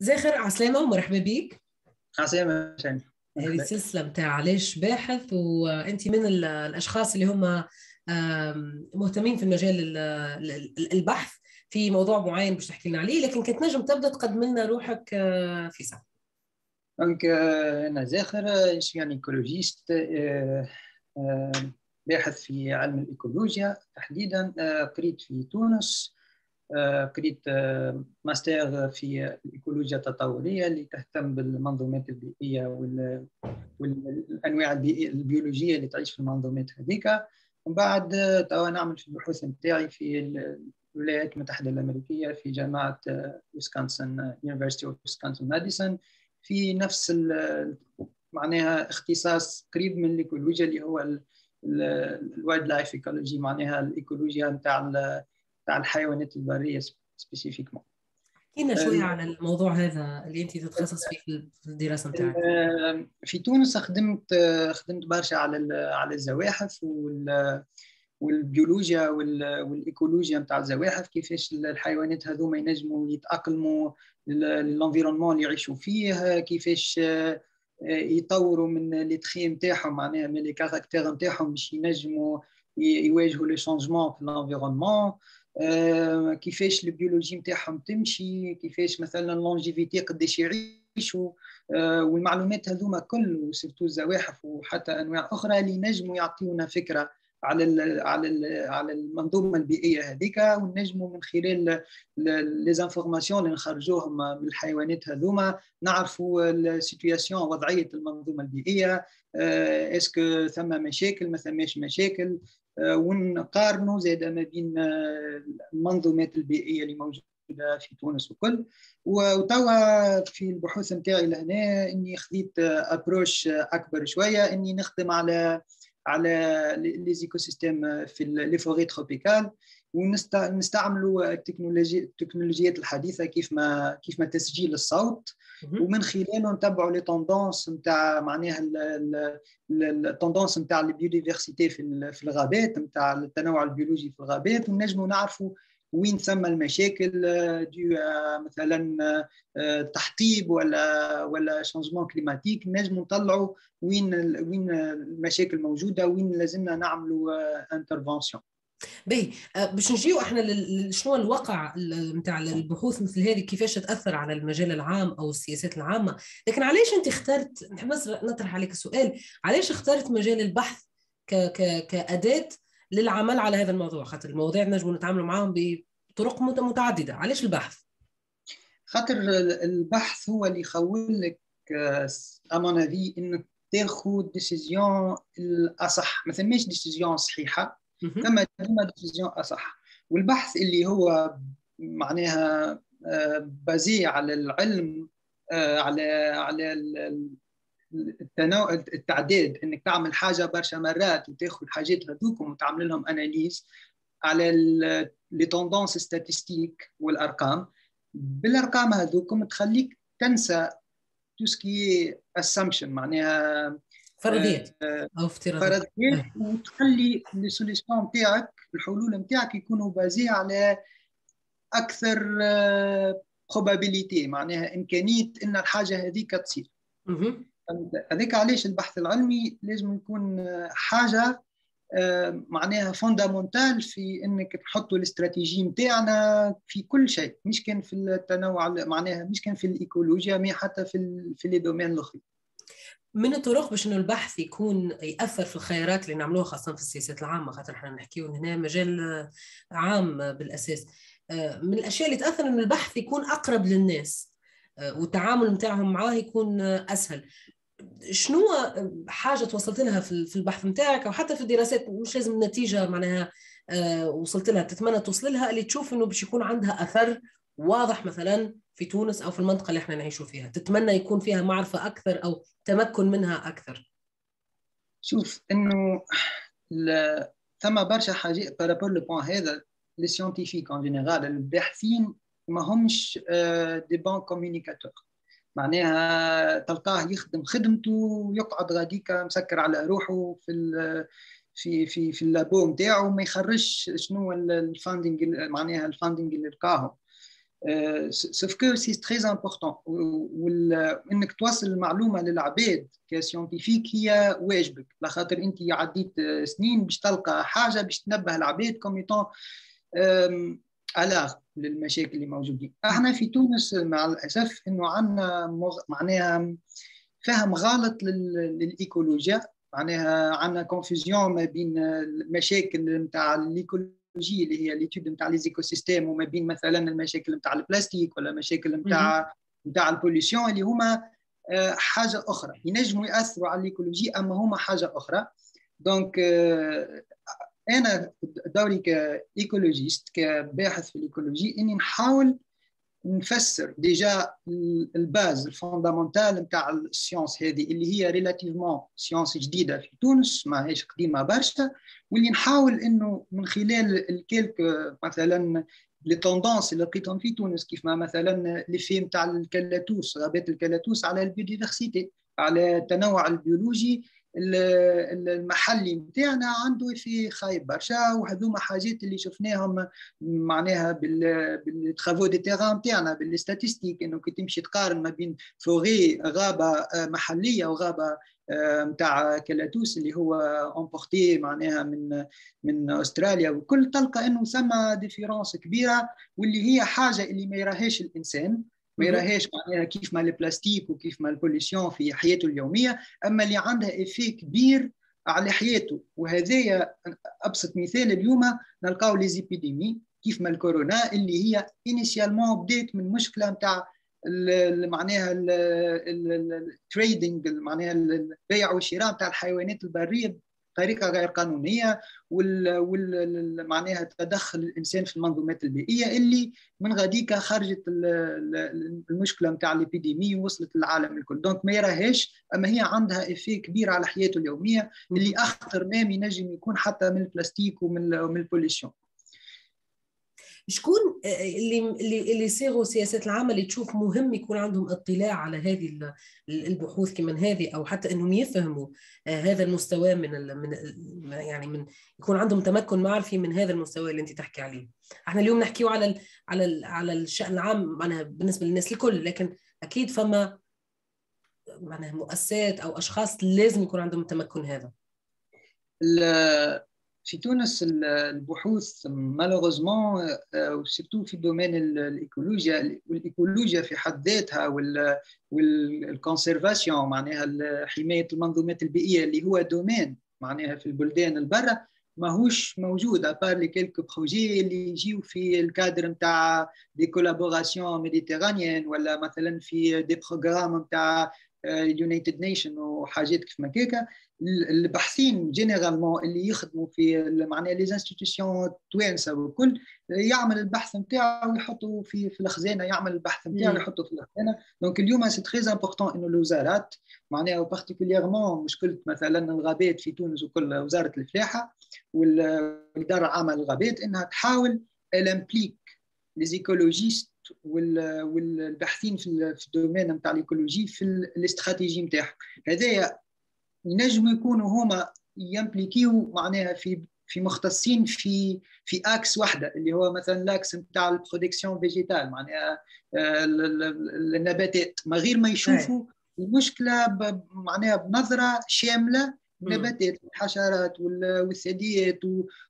زاخر عسلامة ومرحبا بيك. عسلامة هذه السلسلة متاع علاش باحث؟ وأنت من الأشخاص اللي هم مهتمين في المجال البحث في موضوع معين باش تحكي لنا عليه لكن كنت نجم تبدأ تقدم لنا روحك آه، في ساعة. دونك أنا زاخر يعني écologiste باحث في علم الإيكولوجيا تحديدا قريت في تونس قريت ماستر في الإيكولوجيا التطورية اللي تهتم بالمنظومات البيئية والأنواع البيولوجية اللي تعيش في المنظومات هذيك. ومن بعد توا نعمل في البحوث نتاعي في الولايات المتحدة الأمريكية في جامعة ويسكونسن University of Wisconsin Madison في نفس معناها اختصاص قريب من الإيكولوجيا اللي هو ال wildlife ecology معناها الإيكولوجيا نتاع الحيوانات البرية spécifiquement. احكينا شوية على الموضوع هذا اللي انت تتخصص فيه في الدراسة نتاعك. في تونس خدمت خدمت برشا على على الزواحف وال والبيولوجيا والإيكولوجيا نتاع الزواحف كيفاش الحيوانات هذوما ينجموا يتأقلموا لل environnement اللي يعيشوا فيه كيفاش يطوروا من لي تخي نتاعهم معناها من les caractères نتاعهم باش ينجموا يواجهوا les changements في ال environnement. كيفاش ال biologie نتاعهم تمشي كيفاش مثلا longévité قداش يعيشوا والمعلومات هذوما كل و surtout الزواحف وحتى أنواع أخرى اللي ينجموا يعطيونا فكرة على ال على ال على المنظومة البيئية هذيك ونجموا من خلال les informations اللي نخرجوهم من الحيوانات هذوما نعرفوا ال situation وضعية المنظومة البيئية est-ce que ثم مشاكل ما ثماش مشاكل. ونقارنوا زاد ما بين المنظومات البيئية اللي موجودة في تونس وكل وتوا في البحوث نتاعي لهنا إني خذيت approche أكبر شوية إني نخدم على على les écosystèmes في les forêts tropicales ونستعملوا التكنولوجيا التكنولوجيات الحديثة كيف ما كيف ما تسجيل الصوت. ومن خلاله نتبعوا les tendances نتاع معناها ال tendances نتاع ال biodiversité في في الغابات نتاع التنوع البيولوجي في الغابات. ونجموا نعرفوا وين ثم المشاكل دي مثلا تحطيب ولا ولا changement climatique نجموا نطلعوا وين وين المشاكل موجودة وين لازمنا نعملوا intervention باهي آه، باش نجيو إحنا شنو الواقع نتاع البحوث مثل هذه؟ كيفاش تأثر على المجال العام أو السياسات العامة؟ لكن علاش أنت اخترت نطرح عليك السؤال علاش اخترت مجال البحث ك... ك... كأداة للعمل على هذا الموضوع؟ خاطر المواضيع نجم نتعاملوا معاهم بطرق متعددة. علاش البحث؟ خاطر البحث هو اللي يخول لك amont enfin إنك تاخذ décision الأصح. ما ثماش décision صحيحة. ثم ديما décision أصح. والبحث اللي هو معناها basé على العلم على على التنوع التعداد إنك تعمل حاجة برشا مرات وتاخذ الحاجات هذوكم وتعمل لهم analyse على les tendances statistiques والأرقام. بالأرقام هذوكم تخليك تنسى tout ce qui assumption معناها فرضيات آه، أو افتراضات فرضيات وتخلي les solutions نتاعك الحلول نتاعك يكونوا basés على أكثر probabilité آه، معناها إمكانية إن الحاجة هذيك تصير. هذاك علاش البحث العلمي لازم يكون آه، حاجة معناها fondamentale في إنك تحطوا الاستراتيجي نتاعنا في كل شيء مش كان في التنوع معناها مش كان في الإيكولوجيا mais حتى في في les domaines الأخرين. من الطرق باش إنه البحث يكون يأثر في الخيارات اللي نعملوها خاصة في السياسات العامة خاطر إحنا نحكيو هنا مجال عام بالأساس. آه، من الأشياء اللي تأثر إن البحث يكون أقرب للناس آه، والتعامل نتاعهم معاه يكون أسهل. شنو حاجة توصلت لها في البحث نتاعك؟ أو حتى في الدراسات مش لازم النتيجه معناها آه، وصلت لها تتمنى توصل لها اللي تشوف إنه باش يكون عندها أثر واضح مثلا في تونس أو في المنطقة اللي إحنا نعيشوا فيها. تتمنى يكون فيها معرفة أكثر أو تمكن منها أكثر. شوف إنه ثم برشا حاجات par rapport le point هذا les scientifiques en général الباحثين ما همش des bons communicateurs معناها تلقاه يخدم خدمته ويقعد غاديك مسكر على روحه في في في في ال labo نتاعو ما يخرجش شنو ال findings معناها ال findings اللي لقاهم. sauf que c'est très important وانك توصل المعلومة للعباد ك scientifique هي واجبك. لخاطر أنت عديت سنين باش تلقى حاجة باش تنبه العباد comme étant alerte للمشاكل اللي موجودين. إحنا في تونس مع الأسف إنه عندنا مغ... معناها فهم غلط للإيكولوجيا. معناها عندنا confusion ما بين المشاكل نتاع ال écologie اللي هي l'étude نتاع les écosystèmes وما بين مثلا المشاكل نتاع البلاستيك ولا مشاكل نتاع نتاع ال pollution اللي هما آه، حاجة أخرى. ينجموا يأثروا على ال écologie أما هما حاجة أخرى. donc آه، أنا دوري ك écologiste كباحث في ال écologie إني نحاول نفسر. déjà ال base ال fondamentale نتاع ال science هذه اللي هي relativement science جديدة في تونس ماهيش قديمة برشا واللي نحاول إنه من خلال ال quelques مثلا les tendances اللي لقيتهم في تونس كيف ما مثلا l'effet نتاع ال eucalyptus غابات ال eucalyptus على ال biodiversité على التنوع البيولوجي المحلي نتاعنا عنده effet خايب برشا وهذوما حاجات اللي شفناهم معناها بال travaux de terrain نتاعنا بال statistiques إنه كي تمشي تقارن ما بين فوغي غابة آه، محلية وغابة نتاع آه، eucalyptus اللي هو importé معناها من من أستراليا. وكل تلقى إنه ثم différence كبيرة واللي هي حاجة اللي ما يراهاش الإنسان. ما يراهاش معناها كيف ما البلاستيك وكيف ما ال pollution في حياته اليومية أما اللي عندها effet كبير على حياته. وهذايا أبسط مثال اليوم نلقاو les épidémies كيف ما الكورونا اللي هي initialement بدات من مشكلة نتاع معناها ال trading معناها البيع والشراء نتاع الحيوانات البرية بطريقه غير قانونية وال, وال... معناها تدخل الإنسان في المنظومات البيئية اللي من غاديك خرجت المشكلة نتاع ال épidémie ووصلت للعالم الكل. donc ما يراهاش أما هي عندها effet كبير على حياته اليومية اللي أخطر ما ينجم يكون حتى من البلاستيك ومن من ال pollution. شكون آه، اللي اللي صيغوا السياسات العامه اللي تشوف مهم يكون عندهم اطلاع على هذه البحوث كمان هذه أو حتى إنهم يفهموا آه، هذا المستوى من من يعني من يكون عندهم تمكن معرفي من هذا المستوى اللي أنت تحكي عليه. إحنا اليوم نحكيو على ال على ال على الشأن العام معناها بالنسبة للناس الكل لكن أكيد فما معناها مؤسسات أو أشخاص لازم يكون عندهم التمكن هذا. في تونس البحوث malheureusement و surtout في domaine الإيكولوجيا والايكولوجيا في حد ذاتها وال conservation معناها حماية المنظومات البيئية اللي هو domaine معناها في البلدان البرة ماهوش موجود à part les quelques projets اللي يجيو في الكادر نتاع des collaborations méditerranéennes ولا مثلا في des programmes نتاع ال United Nations وحاجات كيف ما هكاكا الباحثين généralement اللي يخدموا في معناها les institutions توانسه والكل يعمل البحث نتاعو ويحطه في في الخزانة يعمل البحث نتاعو ويحطه في الخزانة. donc اليوم c'est très important إنه الوزارات معناها particulièrement مشكله مثلا الغابات في تونس وكل وزارة الفلاحة والاداره العامه للغابات إنها تحاول ال implique les écologistes والباحثين في ال domaine نتاع ال écologie في الاستراتيجي نتاعهم هذايا ينجموا يكونوا هما impliqués معناها في في مختصين في في axe واحدة اللي هو مثلا ال axe نتاع ال production végétale معناها آه، النباتات. ما غير ما يشوفوا المشكلة معناها بنظرة شاملة النباتات والحشرات والثدييات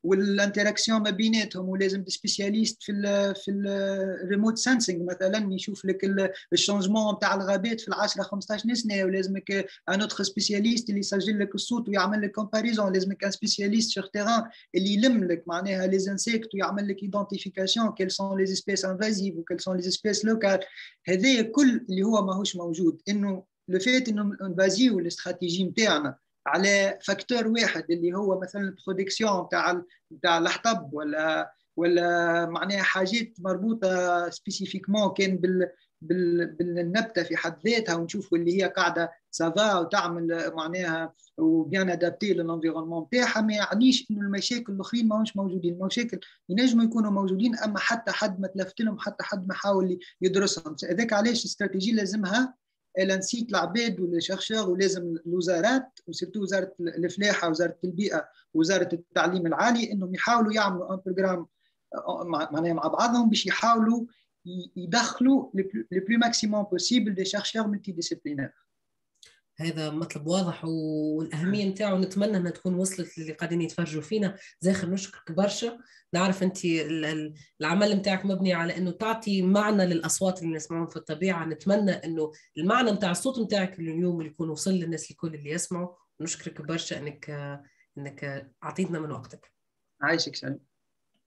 وال interaction ما بيناتهم ولازم spécialiste في ال في ال remote sensing مثلا يشوف لك ال changement نتاع الغابات في ال 10 15 سنه ولازمك un autre spécialiste اللي يسجل لك الصوت ويعمل لك comparaison لازمك un spécialiste sur terrain اللي يلم لك معناها les insectes ويعمل لك identification quelles sont les espèces invasives و quelles sont les espèces locales هذا كل اللي هو ماهوش موجود إنه le fait إنه ن baseيو الاستراتيجي نتاعنا على facteur واحد اللي هو مثلا ال production تاع تاع الحطب ولا ولا معناها حاجات مربوطة spécifiquement كان بال بالنبتة في حد ذاتها ونشوفوا اللي هي قاعدة ça va وتعمل معناها و bien adaptée لل environnement تاعها ما يعنيش إنه المشاكل الأخرين ماهوش موجودين. المشاكل ينجموا يكونوا موجودين أما حتى حد ما تلفت لهم حتى حد ما حاول يدرسهم. هذاك علاش الاستراتيجيه لازمها elle incite العباد وال chercheurs ولازم الوزارات و surtout وزارة الفلاحة وزارة البيئة وزاره التعليم العالي إنهم يحاولوا يعملوا un programme معناها مع بعضهم باش يحاولوا يدخلوا le plus maximum possible des chercheurs multidisciplinaires. هذا مطلب واضح والأهمية نتاعو نتمنى إنها تكون وصلت للي قاعدين يتفرجوا فينا. زاكر نشكرك برشا. نعرف أنت العمل نتاعك مبني على إنه تعطي معنى للأصوات اللي نسمعهم في الطبيعة. نتمنى إنه المعنى نتاع الصوت نتاعك اليوم يكون وصل للناس الكل اللي يسمعوا. نشكرك برشا انك إنك أعطيتنا من وقتك. عايشك سلام